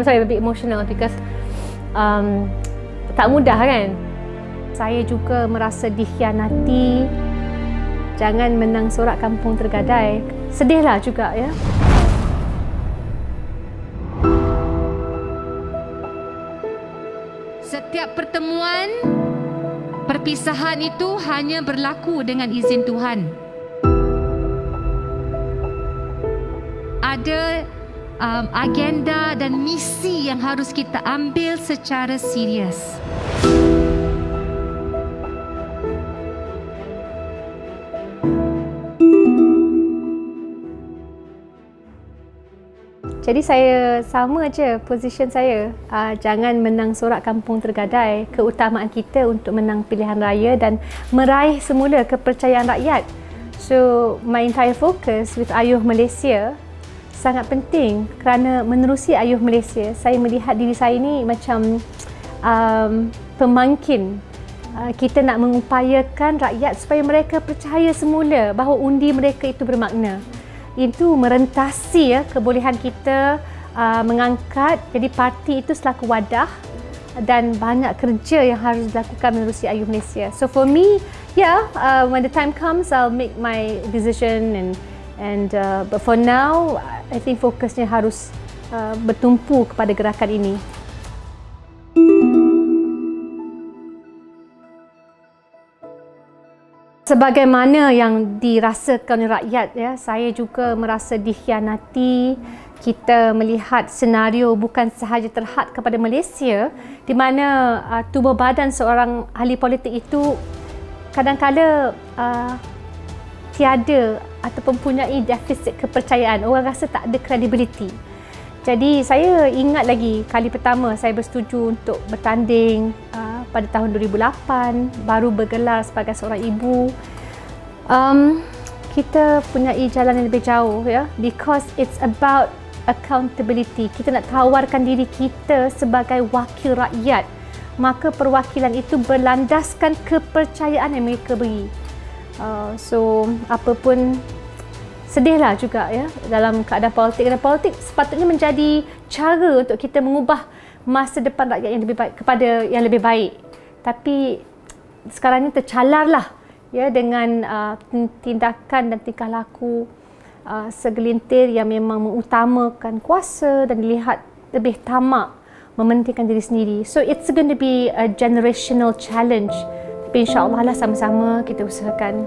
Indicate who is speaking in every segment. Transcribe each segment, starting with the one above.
Speaker 1: I'm sorry, a bit emotional because um, tak mudah kan. Saya juga merasa dikhianati. Jangan menang sorak kampung tergadai. Sedihlah juga ya.
Speaker 2: Setiap pertemuan, perpisahan itu hanya berlaku dengan izin Tuhan. Ada um, agenda dan misi yang harus kita ambil secara serius.
Speaker 1: Jadi saya sama je position saya. Uh, jangan menang sorak kampung tergadai. Keutamaan kita untuk menang pilihan raya dan meraih semula kepercayaan rakyat. So my entire focus with Ayuh Malaysia sangat penting kerana menerusi ayuh Malaysia, saya melihat diri saya ini macam um, pemangkin. Uh, kita nak mengupayakan rakyat supaya mereka percaya semula bahawa undi mereka itu bermakna. Itu merentasi ya kebolehan kita uh, mengangkat jadi parti itu selaku wadah dan banyak kerja yang harus dilakukan menerusi ayuh Malaysia. So for me, yeah, uh, when the time comes, I'll make my decision and and uh, but for now I think fokusnya harus uh, bertumpu kepada gerakan ini. Sebagaimana yang dirasakan rakyat ya, saya juga merasa dikhianati. Kita melihat senario bukan sahaja terhad kepada Malaysia di mana uh, tubuh badan seorang ahli politik itu kadang-kala uh, tiada atau mempunyai defisit kepercayaan. Orang rasa tak ada kredibiliti. Jadi saya ingat lagi kali pertama saya bersetuju untuk bertanding uh, pada tahun 2008 baru bergelar sebagai seorang ibu. Um, kita punya jalan yang lebih jauh ya because it's about accountability. Kita nak tawarkan diri kita sebagai wakil rakyat. Maka perwakilan itu berlandaskan kepercayaan yang mereka beri. Uh, so apa pun sedihlah juga ya dalam keadaan politik. Dan politik sepatutnya menjadi cara untuk kita mengubah masa depan rakyat yang lebih baik kepada yang lebih baik. Tapi sekarang ini tercalarlah ya dengan uh, tindakan dan tingkah laku uh, segelintir yang memang mengutamakan kuasa dan dilihat lebih tamak mementingkan diri sendiri. So it's going to be a generational challenge tapi insyaAllah lah sama-sama kita usahakan.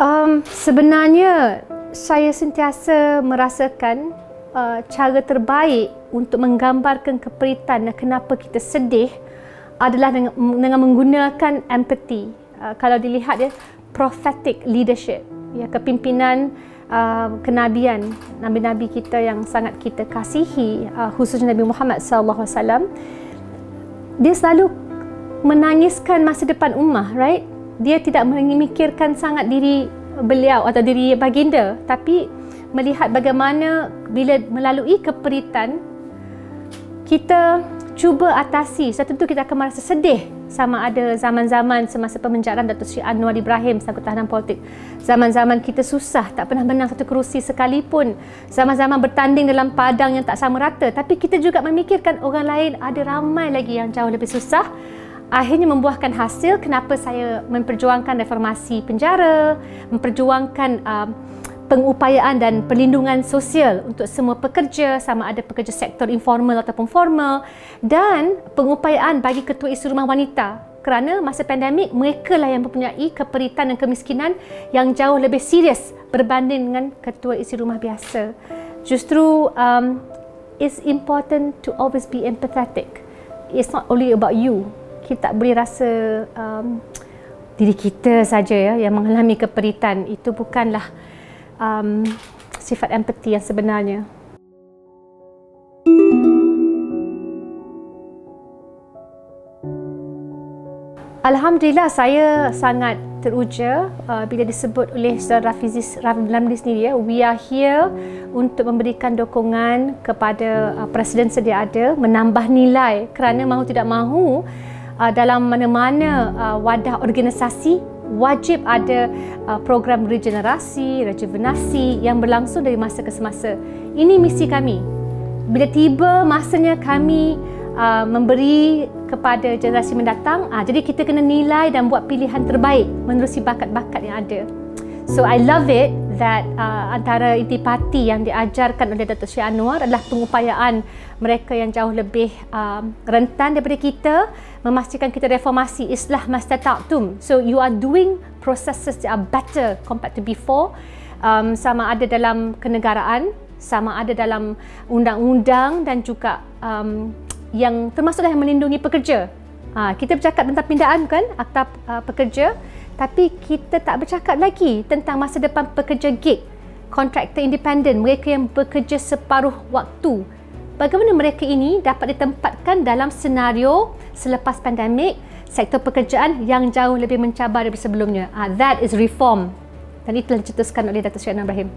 Speaker 1: Um, sebenarnya saya sentiasa merasakan uh, cara terbaik untuk menggambarkan keperitan dan kenapa kita sedih adalah dengan, dengan menggunakan empathy. Uh, kalau dilihat ya, prophetic leadership, ya kepimpinan uh, kenabian nabi-nabi kita yang sangat kita kasihi uh, khususnya Nabi Muhammad sallallahu alaihi wasallam dia selalu menangiskan masa depan ummah right? Dia tidak memikirkan sangat diri beliau atau diri baginda tapi melihat bagaimana bila melalui keperitan kita cuba atasi so tentu kita akan merasa sedih sama ada zaman-zaman semasa pemenjaraan Datuk Sri Anwar Ibrahim sangkut tahanan politik. Zaman-zaman kita susah, tak pernah menang satu kerusi sekalipun. Zaman-zaman bertanding dalam padang yang tak sama rata. Tapi kita juga memikirkan orang lain ada ramai lagi yang jauh lebih susah. Akhirnya membuahkan hasil kenapa saya memperjuangkan reformasi penjara, memperjuangkan uh, pengupayaan dan perlindungan sosial untuk semua pekerja sama ada pekerja sektor informal ataupun formal dan pengupayaan bagi ketua isi rumah wanita. Kerana masa pandemik mereka lah yang mempunyai keperitan dan kemiskinan yang jauh lebih serius berbanding dengan ketua isi rumah biasa. Justru um, it's important to always be empathetic. It's not only about you. Kita tak boleh rasa um, diri kita saja ya yang mengalami keperitan. Itu bukanlah um, sifat empati yang sebenarnya. Alhamdulillah saya sangat teruja uh, bila disebut oleh Saudara Rafizi Ramli sendiri ya, we are here untuk memberikan dokongan kepada uh, Presiden sedia ada menambah nilai kerana mahu tidak mahu uh, dalam mana-mana uh, wadah organisasi wajib ada uh, program regenerasi, rejuvenasi yang berlangsung dari masa ke semasa. Ini misi kami. Bila tiba masanya kami uh, memberi kepada generasi mendatang, uh, jadi kita kena nilai dan buat pilihan terbaik menerusi bakat-bakat yang ada. So I love it that uh, antara intipati yang diajarkan oleh Datuk Syed Anwar adalah pengupayaan mereka yang jauh lebih um, rentan daripada kita memastikan kita reformasi islah mastata'tum. So you are doing processes that are better compared to before um, sama ada dalam kenegaraan, sama ada dalam undang-undang dan juga um, yang termasuklah yang melindungi pekerja. Ha, kita bercakap tentang pindaan kan, akta uh, pekerja tapi kita tak bercakap lagi tentang masa depan pekerja gig, kontraktor independen, mereka yang bekerja separuh waktu. Bagaimana mereka ini dapat ditempatkan dalam senario selepas pandemik, sektor pekerjaan yang jauh lebih mencabar daripada sebelumnya. Uh, that is reform. Dan itu dicetuskan oleh Datuk Syed Ibrahim.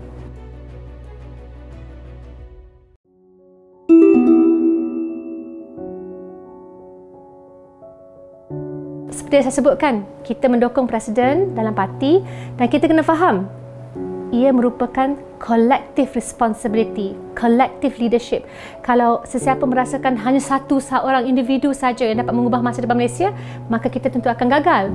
Speaker 1: seperti yang saya sebutkan, kita mendukung presiden dalam parti dan kita kena faham ia merupakan collective responsibility, collective leadership. Kalau sesiapa merasakan hanya satu seorang individu saja yang dapat mengubah masa depan Malaysia, maka kita tentu akan gagal.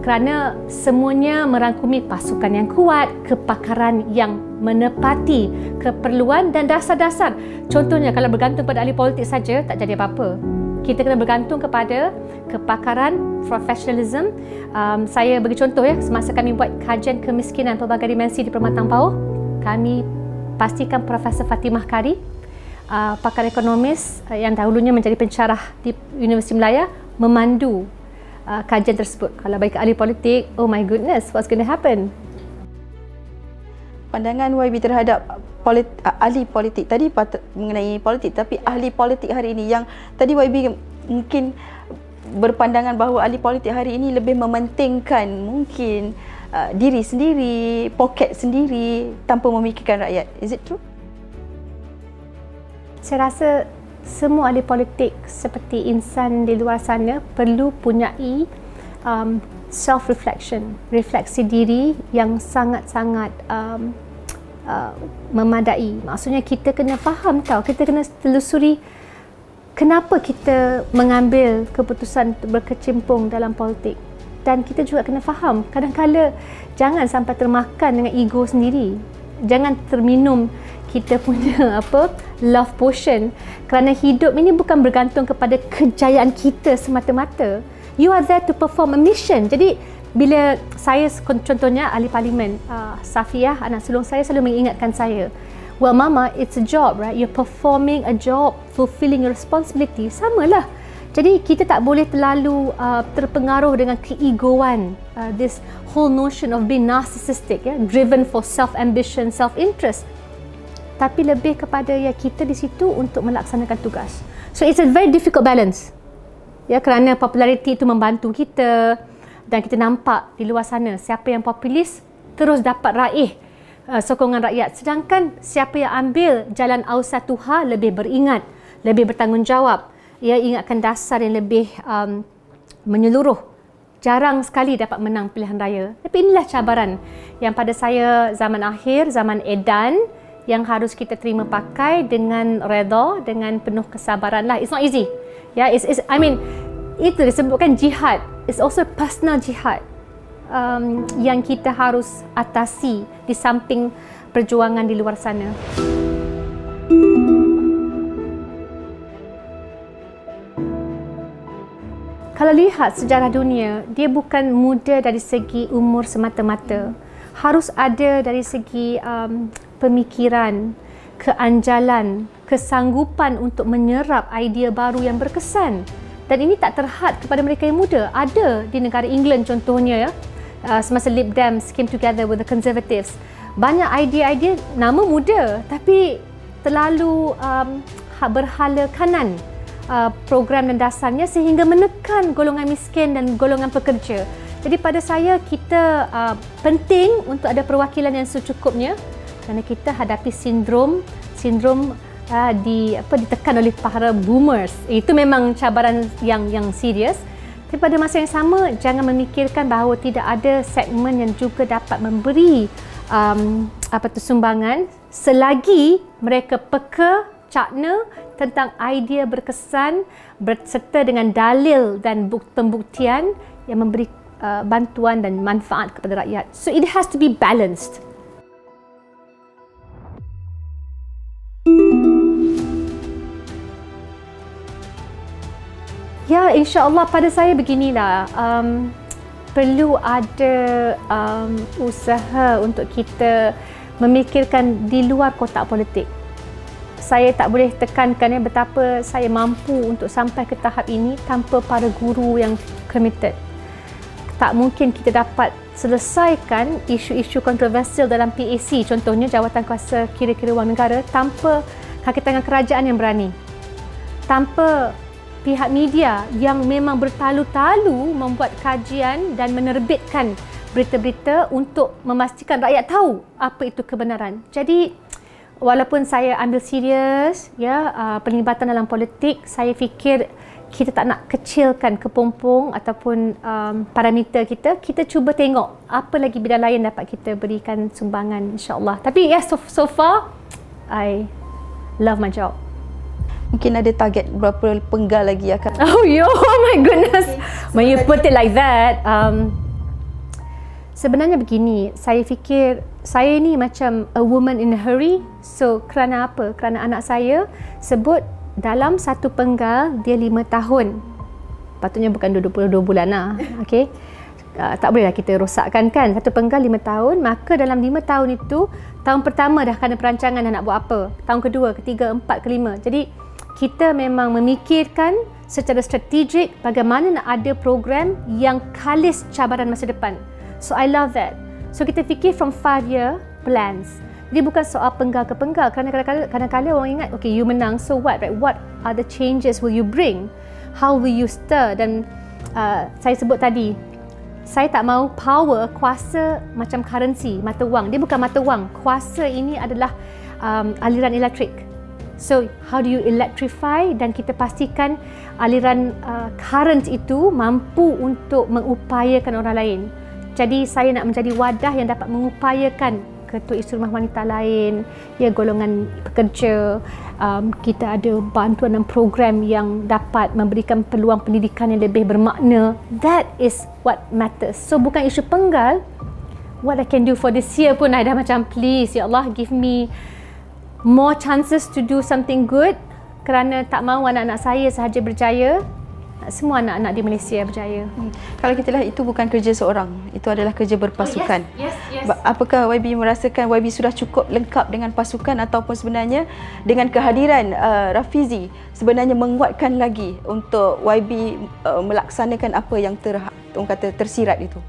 Speaker 1: Kerana semuanya merangkumi pasukan yang kuat, kepakaran yang menepati keperluan dan dasar-dasar. Contohnya kalau bergantung pada ahli politik saja tak jadi apa-apa kita kena bergantung kepada kepakaran, professionalism. Um, saya bagi contoh ya, semasa kami buat kajian kemiskinan pelbagai dimensi di Permatang Pauh, kami pastikan Profesor Fatimah Kari, uh, pakar ekonomis uh, yang dahulunya menjadi pencarah di Universiti Melaya, memandu uh, kajian tersebut. Kalau bagi ahli politik, oh my goodness, what's going to happen?
Speaker 3: Pandangan YB terhadap polit, ahli politik tadi mengenai politik tapi ahli politik hari ini yang tadi YB mungkin berpandangan bahawa ahli politik hari ini lebih mementingkan mungkin uh, diri sendiri, poket sendiri tanpa memikirkan rakyat. Is it true?
Speaker 1: Saya rasa semua ahli politik seperti insan di luar sana perlu punyai um, self reflection, refleksi diri yang sangat-sangat um, Uh, memadai. Maksudnya kita kena faham tau, kita kena telusuri kenapa kita mengambil keputusan berkecimpung dalam politik. Dan kita juga kena faham, kadang-kala jangan sampai termakan dengan ego sendiri. Jangan terminum kita punya apa love potion kerana hidup ini bukan bergantung kepada kejayaan kita semata-mata. You are there to perform a mission. Jadi bila saya contohnya ahli parlimen uh, Safiyah anak sulung saya selalu mengingatkan saya well mama it's a job right you're performing a job fulfilling a responsibility samalah jadi kita tak boleh terlalu uh, terpengaruh dengan keegoan uh, this whole notion of being narcissistic ya driven for self ambition self interest tapi lebih kepada ya kita di situ untuk melaksanakan tugas. So it's a very difficult balance. Ya kerana populariti itu membantu kita dan kita nampak di luar sana siapa yang populis terus dapat raih uh, sokongan rakyat. Sedangkan siapa yang ambil jalan ausatuha lebih beringat lebih bertanggungjawab ia ingatkan dasar yang lebih um, menyeluruh. Jarang sekali dapat menang pilihan raya. Tapi inilah cabaran yang pada saya zaman akhir zaman edan yang harus kita terima pakai dengan redha dengan penuh kesabaran lah. It's not easy. Yeah it's, it's i mean itu disebutkan jihad. It's also personal jihad um, yang kita harus atasi di samping perjuangan di luar sana. Kalau lihat sejarah dunia, dia bukan muda dari segi umur semata-mata. Harus ada dari segi um, pemikiran, keanjalan, kesanggupan untuk menyerap idea baru yang berkesan. Dan ini tak terhad kepada mereka yang muda. Ada di negara England contohnya ya uh, semasa Lib Dems came together with the Conservatives. Banyak idea-idea nama muda tapi terlalu um, ha, berhala kanan uh, program dan dasarnya sehingga menekan golongan miskin dan golongan pekerja jadi pada saya kita uh, penting untuk ada perwakilan yang secukupnya kerana kita hadapi sindrom sindrom di apa ditekan oleh para boomers. Itu memang cabaran yang yang serius. Tapi pada masa yang sama, jangan memikirkan bahawa tidak ada segmen yang juga dapat memberi um, apa tu sumbangan selagi mereka peka, cakna tentang idea berkesan berserta dengan dalil dan pembuktian yang memberi uh, bantuan dan manfaat kepada rakyat. So it has to be balanced. Ya, insya-Allah pada saya beginilah. Um, perlu ada um, usaha untuk kita memikirkan di luar kotak politik. Saya tak boleh tekankan ya betapa saya mampu untuk sampai ke tahap ini tanpa para guru yang committed. Tak mungkin kita dapat selesaikan isu-isu kontroversial dalam PAC, contohnya jawatan kuasa kira-kira wang negara tanpa kaki tangan kerajaan yang berani. Tanpa pihak media yang memang bertalu-talu membuat kajian dan menerbitkan berita-berita untuk memastikan rakyat tahu apa itu kebenaran. Jadi walaupun saya ambil serius ya uh, perlibatan dalam politik, saya fikir kita tak nak kecilkan kepompong ataupun um, parameter kita. Kita cuba tengok apa lagi bidang lain dapat kita berikan sumbangan insya-Allah. Tapi ya yeah, so, so far I love my job
Speaker 3: mungkin ada target berapa penggal lagi akan
Speaker 1: oh yo oh my goodness when you put it like that um sebenarnya begini saya fikir saya ni macam a woman in a hurry. So kerana apa? Kerana anak saya sebut dalam satu penggal dia lima tahun. Patutnya bukan 22 bulan lah. Okay Uh, tak bolehlah kita rosakkan kan? Satu penggal lima tahun maka dalam lima tahun itu tahun pertama dah kena perancangan dah nak buat apa? Tahun kedua ketiga empat kelima. Jadi kita memang memikirkan secara strategik bagaimana nak ada program yang kalis cabaran masa depan. So I love that. So kita fikir from five year plans. Jadi bukan soal penggal ke penggal. Kerana kadang-kadang orang ingat okay you menang so what? Right what are the changes will you bring? How will you stir? Dan uh, saya sebut tadi saya tak mahu power kuasa macam currency mata wang. Dia bukan mata wang. Kuasa ini adalah um, aliran elektrik. So, how do you electrify? Dan kita pastikan aliran uh, current itu mampu untuk mengupayakan orang lain. Jadi, saya nak menjadi wadah yang dapat mengupayakan ketua isteri rumah wanita lain, ya golongan pekerja. Um, kita ada bantuan dan program yang dapat memberikan peluang pendidikan yang lebih bermakna. That is what matters. So, bukan isu penggal. What I can do for this year pun, I dah macam, please, Ya Allah, give me more chances to do something good kerana tak mahu anak-anak saya sahaja berjaya semua anak-anak di Malaysia berjaya. Hmm.
Speaker 3: Kalau kita lihat itu bukan kerja seorang, itu adalah kerja berpasukan.
Speaker 1: Oh, yes, yes, yes.
Speaker 3: Apakah YB merasakan YB sudah cukup lengkap dengan pasukan ataupun sebenarnya dengan kehadiran uh, Rafizi sebenarnya menguatkan lagi untuk YB uh, melaksanakan apa yang ter orang kata tersirat itu?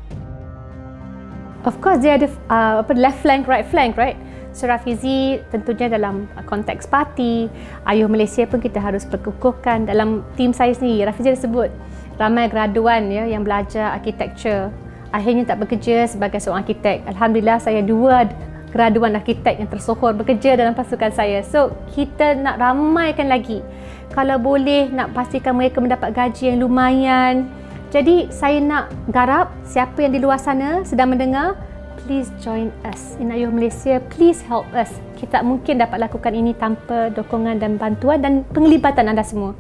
Speaker 1: Of course dia ada uh, apa left flank right flank right? So Rafizi tentunya dalam konteks parti, ayuh Malaysia pun kita harus perkukuhkan dalam tim saya sendiri. Rafizi sebut ramai graduan ya yang belajar architecture. Akhirnya tak bekerja sebagai seorang arkitek. Alhamdulillah saya dua graduan arkitek yang tersohor bekerja dalam pasukan saya. So kita nak ramaikan lagi. Kalau boleh nak pastikan mereka mendapat gaji yang lumayan. Jadi saya nak garap siapa yang di luar sana sedang mendengar please join us in Ayuh Malaysia. Please help us. Kita mungkin dapat lakukan ini tanpa dukungan dan bantuan dan penglibatan anda semua.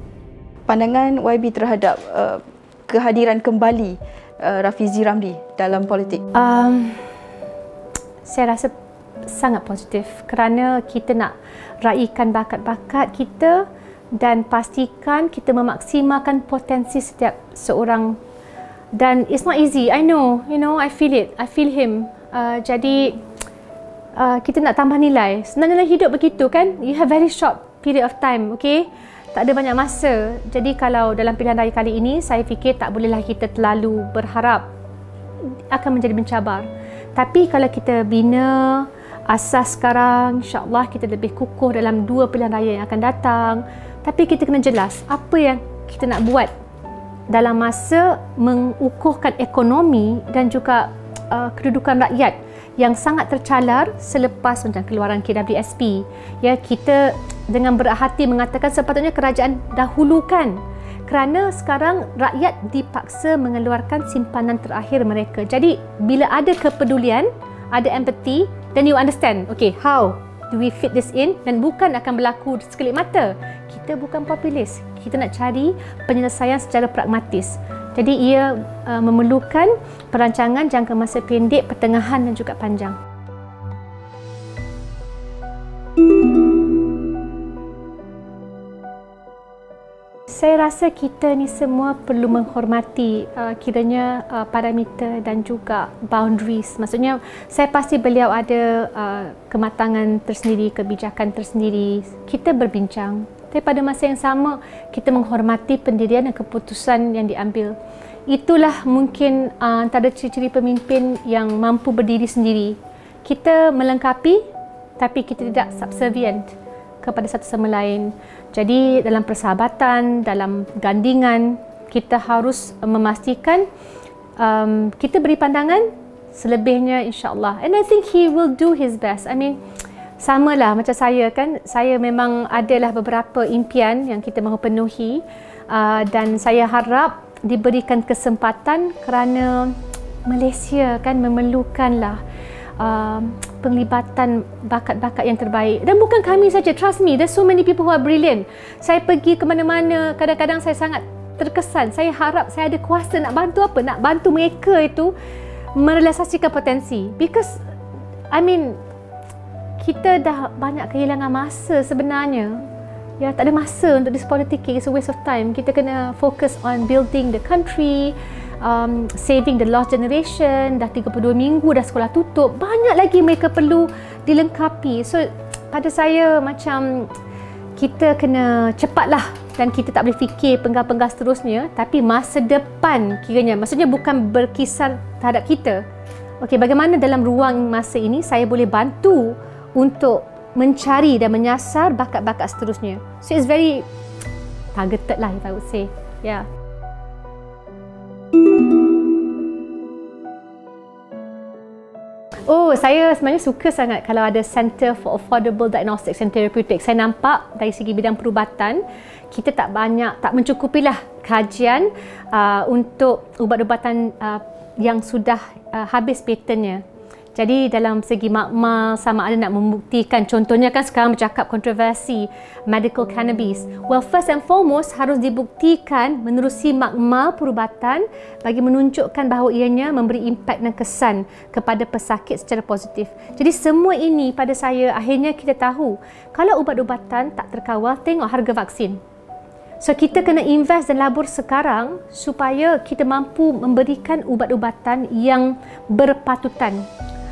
Speaker 3: Pandangan YB terhadap uh, kehadiran kembali uh, Rafizi Ramli dalam politik? Um,
Speaker 1: saya rasa sangat positif kerana kita nak raikan bakat-bakat kita dan pastikan kita memaksimalkan potensi setiap seorang dan it's not easy i know you know i feel it i feel him Uh, jadi uh, kita nak tambah nilai. Sebenarnya hidup begitu kan? You have very short period of time, okay? Tak ada banyak masa. Jadi kalau dalam pilihan raya kali ini, saya fikir tak bolehlah kita terlalu berharap akan menjadi mencabar. Tapi kalau kita bina asas sekarang, insyaAllah kita lebih kukuh dalam dua pilihan raya yang akan datang. Tapi kita kena jelas apa yang kita nak buat dalam masa mengukuhkan ekonomi dan juga uh, kedudukan rakyat yang sangat tercalar selepas macam keluaran KWSP. Ya, kita dengan berhati mengatakan sepatutnya kerajaan dahulukan kerana sekarang rakyat dipaksa mengeluarkan simpanan terakhir mereka. Jadi bila ada kepedulian, ada empathy, then you understand, okay, how do we fit this in dan bukan akan berlaku sekelip mata. Kita bukan populis. Kita nak cari penyelesaian secara pragmatis. Jadi ia uh, memerlukan perancangan jangka masa pendek, pertengahan dan juga panjang. Saya rasa kita ni semua perlu menghormati uh, kiranya uh, parameter dan juga boundaries. Maksudnya saya pasti beliau ada uh, kematangan tersendiri, kebijakan tersendiri. Kita berbincang. Tapi pada masa yang sama kita menghormati pendirian dan keputusan yang diambil. Itulah mungkin uh, antara ciri-ciri pemimpin yang mampu berdiri sendiri. Kita melengkapi tapi kita tidak subservient kepada satu sama lain. Jadi dalam persahabatan, dalam gandingan, kita harus memastikan um, kita beri pandangan selebihnya insyaAllah. And I think he will do his best. I mean, sama lah macam saya kan. Saya memang adalah beberapa impian yang kita mahu penuhi. Uh, dan saya harap diberikan kesempatan kerana Malaysia kan memerlukanlah uh, penglibatan bakat-bakat yang terbaik. Dan bukan kami saja trust me there's so many people who are brilliant. Saya pergi ke mana-mana kadang-kadang saya sangat terkesan. Saya harap saya ada kuasa nak bantu apa? Nak bantu mereka itu merealisasikan potensi. Because I mean kita dah banyak kehilangan masa sebenarnya. Ya tak ada masa untuk this politik it's a waste of time. Kita kena focus on building the country um, saving the lost generation dah 32 minggu dah sekolah tutup banyak lagi mereka perlu dilengkapi. So pada saya macam kita kena cepatlah dan kita tak boleh fikir penggal-penggal seterusnya tapi masa depan kiranya maksudnya bukan berkisar terhadap kita. Okey bagaimana dalam ruang masa ini saya boleh bantu untuk mencari dan menyasar bakat-bakat seterusnya? So it's very targeted lah if I would say. Yeah Oh, saya sebenarnya suka sangat kalau ada Center for Affordable Diagnostics and Therapeutics. Saya nampak dari segi bidang perubatan, kita tak banyak, tak mencukupilah kajian uh, untuk ubat-ubatan uh, yang sudah uh, habis patennya. Jadi dalam segi makmal sama ada nak membuktikan contohnya kan sekarang bercakap kontroversi medical cannabis. Well first and foremost harus dibuktikan menerusi makmal perubatan bagi menunjukkan bahawa ianya memberi impak dan kesan kepada pesakit secara positif. Jadi semua ini pada saya akhirnya kita tahu kalau ubat-ubatan tak terkawal tengok harga vaksin. So kita kena invest dan labur sekarang supaya kita mampu memberikan ubat-ubatan yang berpatutan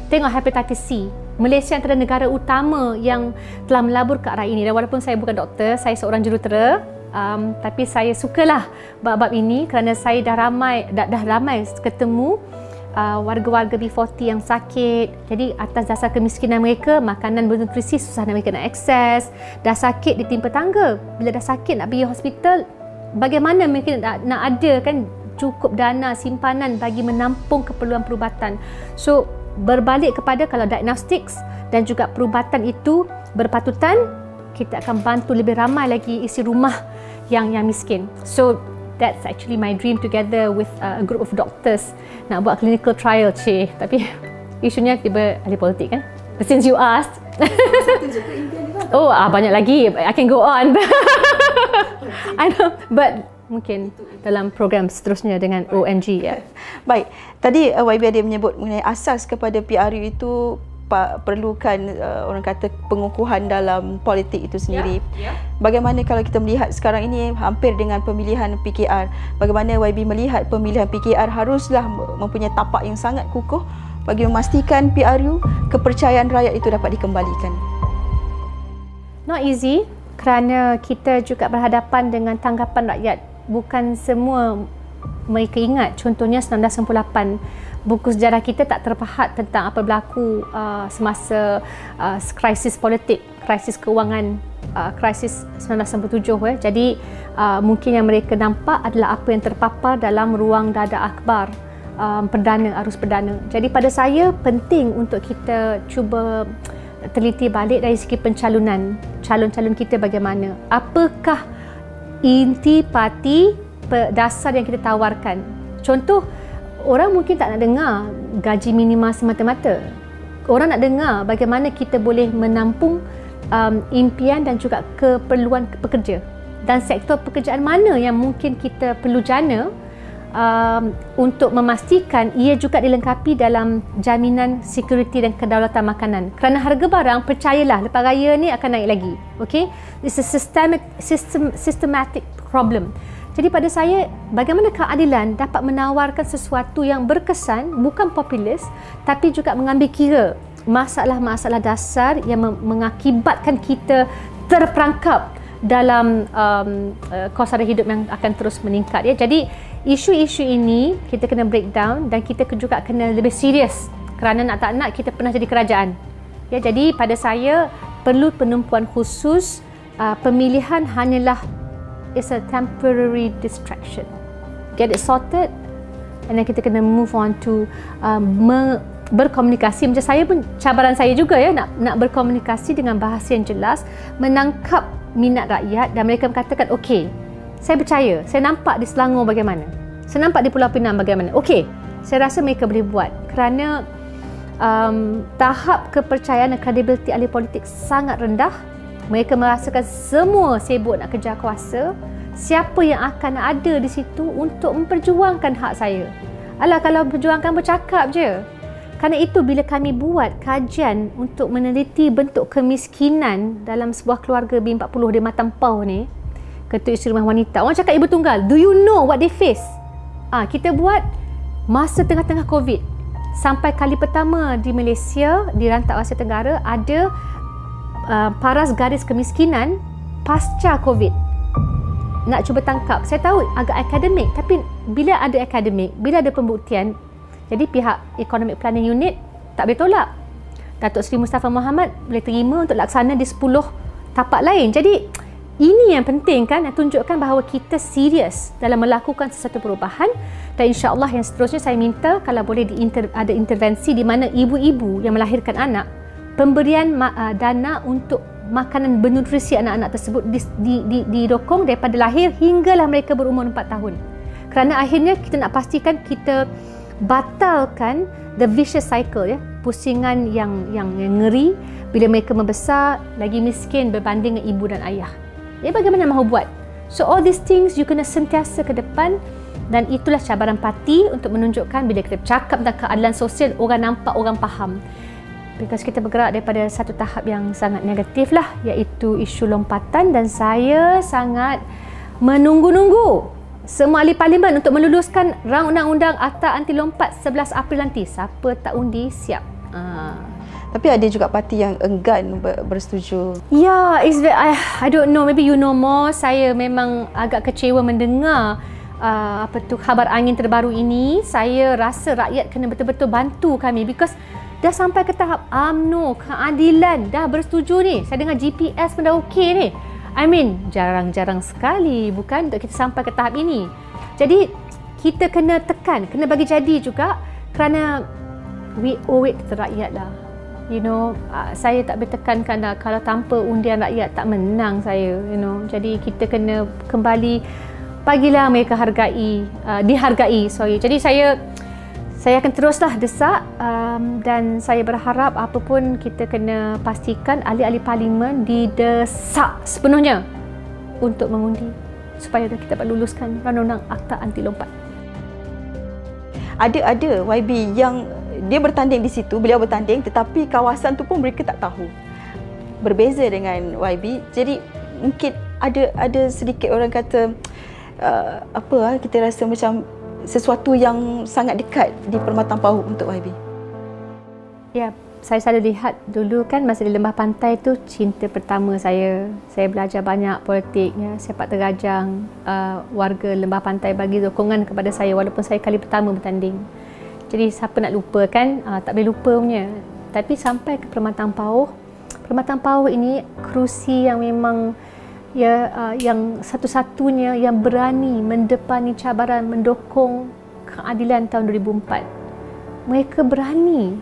Speaker 1: Tengok hepatitis C. Malaysia antara negara utama yang telah melabur ke arah ini. Dan walaupun saya bukan doktor, saya seorang jurutera. Um, tapi saya sukalah bab-bab ini kerana saya dah ramai dah, dah ramai ketemu uh, warga-warga B40 yang sakit. Jadi atas dasar kemiskinan mereka, makanan bernutrisi susah nak mereka nak akses. Dah sakit ditimpa tangga. Bila dah sakit nak pergi hospital, bagaimana mereka nak, nak ada kan cukup dana simpanan bagi menampung keperluan perubatan. So berbalik kepada kalau diagnostics dan juga perubatan itu berpatutan kita akan bantu lebih ramai lagi isi rumah yang yang miskin. So that's actually my dream together with a group of doctors nak buat clinical trial cik. Tapi isunya tiba ahli politik kan. Since you asked. oh, ah banyak lagi. I can go on. I know, but mungkin dalam program seterusnya dengan ONG ya.
Speaker 3: Baik, tadi uh, YB ada menyebut mengenai asas kepada PRU itu perlukan uh, orang kata pengukuhan dalam politik itu sendiri. Ya, ya. Bagaimana kalau kita melihat sekarang ini hampir dengan pemilihan PKR, bagaimana YB melihat pemilihan PKR haruslah mempunyai tapak yang sangat kukuh bagi memastikan PRU kepercayaan rakyat itu dapat dikembalikan.
Speaker 1: Not easy kerana kita juga berhadapan dengan tanggapan rakyat bukan semua mereka ingat. Contohnya 1998 buku sejarah kita tak terpahat tentang apa berlaku uh, semasa uh, krisis politik krisis keuangan uh, krisis 1997 eh. jadi uh, mungkin yang mereka nampak adalah apa yang terpapar dalam ruang dada akbar um, perdana arus perdana. Jadi pada saya penting untuk kita cuba teliti balik dari segi pencalonan calon-calon kita bagaimana. Apakah inti parti dasar yang kita tawarkan. Contoh, orang mungkin tak nak dengar gaji minima semata-mata. Orang nak dengar bagaimana kita boleh menampung um, impian dan juga keperluan pekerja dan sektor pekerjaan mana yang mungkin kita perlu jana um, untuk memastikan ia juga dilengkapi dalam jaminan security dan kedaulatan makanan. Kerana harga barang, percayalah lepas raya ni akan naik lagi. Okay? It's a systemic, system, systematic problem. Jadi pada saya, bagaimana keadilan dapat menawarkan sesuatu yang berkesan, bukan populis, tapi juga mengambil kira masalah-masalah dasar yang mengakibatkan kita terperangkap dalam um, uh, kos hidup yang akan terus meningkat ya. Jadi isu-isu ini kita kena breakdown dan kita juga kena lebih serius kerana nak tak nak kita pernah jadi kerajaan. Ya, jadi pada saya perlu penumpuan khusus uh, pemilihan hanyalah is a temporary distraction. Get it sorted and then kita kena move on to uh, me- berkomunikasi macam saya pun cabaran saya juga ya nak nak berkomunikasi dengan bahasa yang jelas menangkap minat rakyat dan mereka mengatakan okey saya percaya saya nampak di Selangor bagaimana. Saya nampak di Pulau Pinang bagaimana. Okey saya rasa mereka boleh buat kerana um, tahap kepercayaan dan kredibiliti ahli politik sangat rendah. Mereka merasakan semua sibuk nak kejar kuasa. Siapa yang akan ada di situ untuk memperjuangkan hak saya? Alah kalau perjuangkan bercakap je. Kerana itu bila kami buat kajian untuk meneliti bentuk kemiskinan dalam sebuah keluarga B40 di Matampau ni, ketua isteri rumah wanita, orang cakap ibu tunggal, do you know what they face? Ah, kita buat masa tengah-tengah COVID. Sampai kali pertama di Malaysia, di rantau Asia Tenggara, ada uh, paras garis kemiskinan pasca COVID. Nak cuba tangkap. Saya tahu agak akademik, tapi bila ada akademik, bila ada pembuktian, jadi pihak Economic Planning Unit tak boleh tolak. Datuk Seri Mustafa Muhammad boleh terima untuk laksana di 10 tapak lain. Jadi ini yang penting kan yang tunjukkan bahawa kita serius dalam melakukan sesuatu perubahan. Dan insya-Allah yang seterusnya saya minta kalau boleh diinter, ada intervensi di mana ibu-ibu yang melahirkan anak pemberian uh, dana untuk makanan bernutrisi anak-anak tersebut didokong daripada lahir hinggalah mereka berumur 4 tahun. Kerana akhirnya kita nak pastikan kita batalkan the vicious cycle ya. Pusingan yang yang, yang ngeri bila mereka membesar lagi miskin berbanding dengan ibu dan ayah jadi bagaimana mahu buat so all these things you kena sentiasa ke depan dan itulah cabaran parti untuk menunjukkan bila kita cakap tentang keadilan sosial orang nampak orang faham because kita bergerak daripada satu tahap yang sangat negatif lah iaitu isu lompatan dan saya sangat menunggu-nunggu semua ahli parlimen untuk meluluskan rang undang-undang Akta Anti Lompat 11 April nanti. Siapa tak undi, siap.
Speaker 3: Ha. Tapi ada juga parti yang enggan bersetuju.
Speaker 1: Ya, yeah, I, I don't know. Maybe you know more. Saya memang agak kecewa mendengar uh, apa tu khabar angin terbaru ini. Saya rasa rakyat kena betul-betul bantu kami because dah sampai ke tahap UMNO, keadilan dah bersetuju ni. Saya dengar GPS pun dah okey ni. I mean, jarang-jarang sekali bukan untuk kita sampai ke tahap ini. Jadi, kita kena tekan, kena bagi jadi juga kerana we owe it to rakyat lah. You know, uh, saya tak boleh tekankan lah kalau tanpa undian rakyat tak menang saya, you know. Jadi, kita kena kembali bagilah mereka hargai, uh, dihargai, sorry. Jadi, saya saya akan teruslah desak um, dan saya berharap apapun kita kena pastikan ahli-ahli parlimen didesak sepenuhnya untuk mengundi supaya kita dapat luluskan undang-undang akta anti lompat.
Speaker 3: Ada ada YB yang dia bertanding di situ, beliau bertanding tetapi kawasan tu pun mereka tak tahu. Berbeza dengan YB. Jadi mungkin ada ada sedikit orang kata uh, apa ah, kita rasa macam sesuatu yang sangat dekat di Permatan Pahu untuk YB?
Speaker 1: Ya, saya selalu lihat dulu kan masa di Lembah Pantai tu cinta pertama saya. Saya belajar banyak politik, ya, sepak terajang. Uh, warga Lembah Pantai bagi sokongan kepada saya walaupun saya kali pertama bertanding. Jadi siapa nak lupa kan? Uh, tak boleh lupa punya. Tapi sampai ke Permatan Pauh, Permatan Pauh ini kerusi yang memang ya uh, yang satu-satunya yang berani mendepani cabaran mendokong keadilan tahun 2004 mereka berani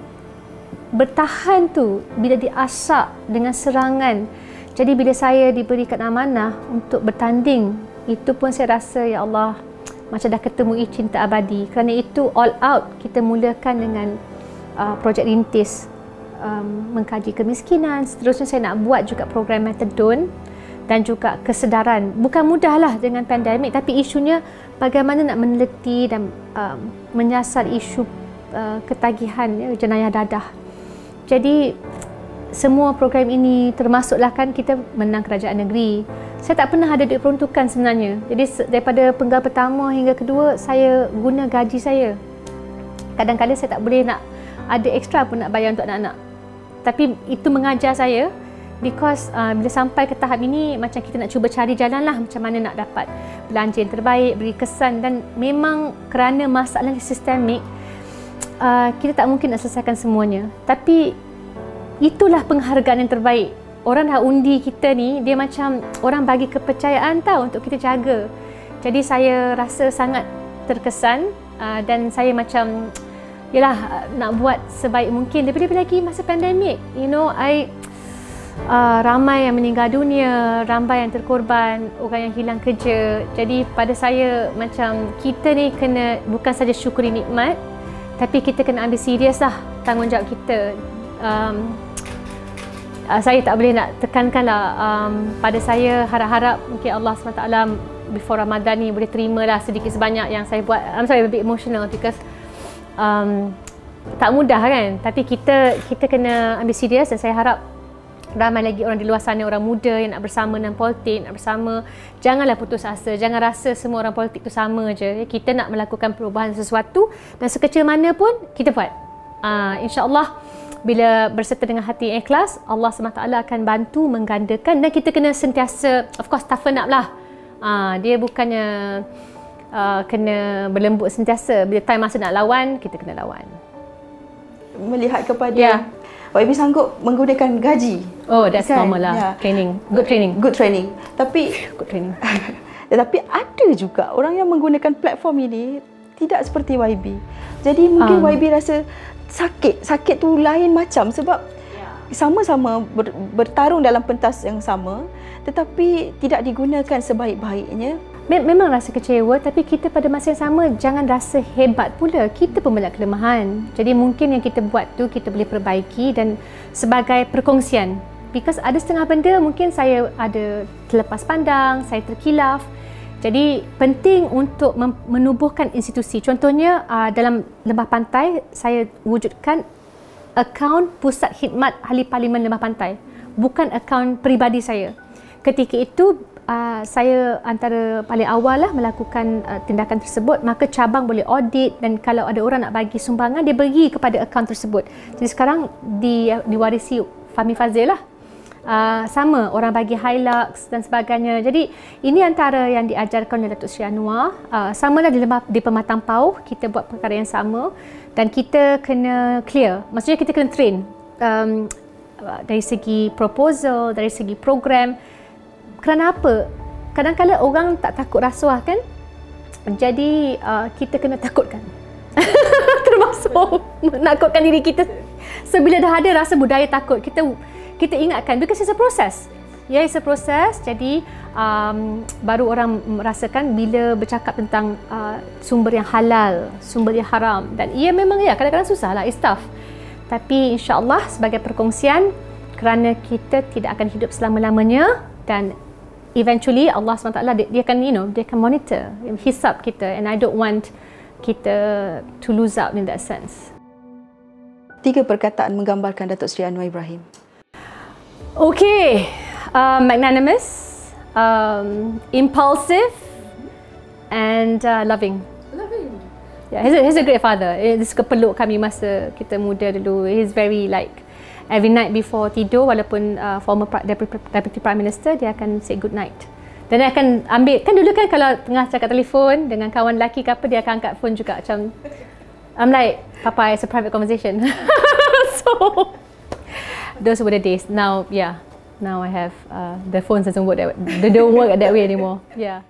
Speaker 1: bertahan tu bila diasak dengan serangan jadi bila saya diberikan amanah untuk bertanding itu pun saya rasa ya Allah macam dah ketemu cinta abadi. Kerana itu all out kita mulakan dengan uh, projek rintis um, mengkaji kemiskinan. Seterusnya saya nak buat juga program metadon dan juga kesedaran. Bukan mudahlah dengan pandemik tapi isunya bagaimana nak meneliti dan um, menyasar isu uh, ketagihan ya, jenayah dadah. Jadi semua program ini termasuklah kan kita menang kerajaan negeri. Saya tak pernah ada duit peruntukan sebenarnya. Jadi daripada penggal pertama hingga kedua saya guna gaji saya. Kadang-kadang saya tak boleh nak ada ekstra pun nak bayar untuk anak-anak. Tapi itu mengajar saya because uh, bila sampai ke tahap ini macam kita nak cuba cari jalan lah macam mana nak dapat belanja yang terbaik, beri kesan dan memang kerana masalah sistemik uh, kita tak mungkin nak selesaikan semuanya. Tapi itulah penghargaan yang terbaik. Orang dah undi kita ni, dia macam orang bagi kepercayaan tau untuk kita jaga. Jadi saya rasa sangat terkesan uh, dan saya macam yalah nak buat sebaik mungkin. Lebih-lebih lagi masa pandemik. You know, I uh, ramai yang meninggal dunia, ramai yang terkorban, orang yang hilang kerja. Jadi pada saya macam kita ni kena bukan saja syukuri nikmat tapi kita kena ambil serius lah tanggungjawab kita. Um, uh, saya tak boleh nak tekankan lah um, pada saya harap-harap mungkin Allah SWT before Ramadan ni boleh terima lah sedikit sebanyak yang saya buat. I'm sorry a bit emotional because um, tak mudah kan. Tapi kita kita kena ambil serius dan saya harap ramai lagi orang di luar sana orang muda yang nak bersama dengan politik nak bersama janganlah putus asa. Jangan rasa semua orang politik tu sama je. Kita nak melakukan perubahan sesuatu dan sekecil mana pun kita buat. Uh, insyaallah bila berserta dengan hati yang ikhlas Allah SWT akan bantu menggandakan. Dan kita kena sentiasa of course toughen up lah. Uh, dia bukannya uh, kena berlembut sentiasa. Bila time masa nak lawan kita kena lawan.
Speaker 3: Melihat kepada yeah. YB sanggup menggunakan gaji.
Speaker 1: Oh that's kan? normal lah. Yeah. training. Good training.
Speaker 3: Good training. Tapi
Speaker 1: good training.
Speaker 3: Tetapi ada juga orang yang menggunakan platform ini tidak seperti YB jadi mungkin um. YB rasa sakit sakit tu lain macam sebab ya. sama-sama ber, bertarung dalam pentas yang sama tetapi tidak digunakan sebaik-baiknya.
Speaker 1: Memang rasa kecewa tapi kita pada masa yang sama jangan rasa hebat pula. Kita pun banyak kelemahan. Jadi mungkin yang kita buat tu kita boleh perbaiki dan sebagai perkongsian. Because ada setengah benda mungkin saya ada terlepas pandang saya terkilaf jadi penting untuk menubuhkan institusi. Contohnya uh, dalam Lembah Pantai saya wujudkan akaun Pusat Khidmat Ahli Parlimen Lembah Pantai. Bukan akaun peribadi saya. Ketika itu uh, saya antara paling awal lah melakukan uh, tindakan tersebut maka cabang boleh audit dan kalau ada orang nak bagi sumbangan dia bagi kepada akaun tersebut. Jadi sekarang di, diwarisi Fahmi Fazil lah uh, sama orang bagi Hilux dan sebagainya. Jadi ini antara yang diajarkan oleh Datuk Sri Anwar. Uh, sama lah di, lembah, di Pematang Pau kita buat perkara yang sama dan kita kena clear. Maksudnya kita kena train um, dari segi proposal, dari segi program. Kerana apa? Kadang-kadang orang tak takut rasuah kan? Jadi uh, kita kena takutkan. Termasuk menakutkan diri kita. Sebila dah ada rasa budaya takut, kita kita ingatkan because it's a process. Ya, yeah, it's a process. Jadi um, baru orang merasakan bila bercakap tentang uh, sumber yang halal, sumber yang haram dan ia memang ya kadang-kadang susah lah, it's tough. Tapi insyaAllah sebagai perkongsian kerana kita tidak akan hidup selama-lamanya dan eventually Allah SWT dia, dia akan you know dia akan monitor hisap kita and I don't want kita to lose out in that sense.
Speaker 3: Tiga perkataan menggambarkan Datuk Seri Anwar Ibrahim.
Speaker 1: Okay, uh, magnanimous, um, impulsive, and uh, loving. Loving. Yeah, he's a, he's a great father. Dia suka peluk kami masa kita muda dulu. He's very like every night before tidur, walaupun uh, former deputy prime minister, dia akan say good night. Dan dia akan ambil, kan dulu kan kalau tengah cakap telefon dengan kawan lelaki ke apa, dia akan angkat phone juga macam I'm like, Papa, it's a private conversation. so, those were the days. Now, yeah, now I have uh, the phones doesn't work that way. They don't work that way anymore. Yeah.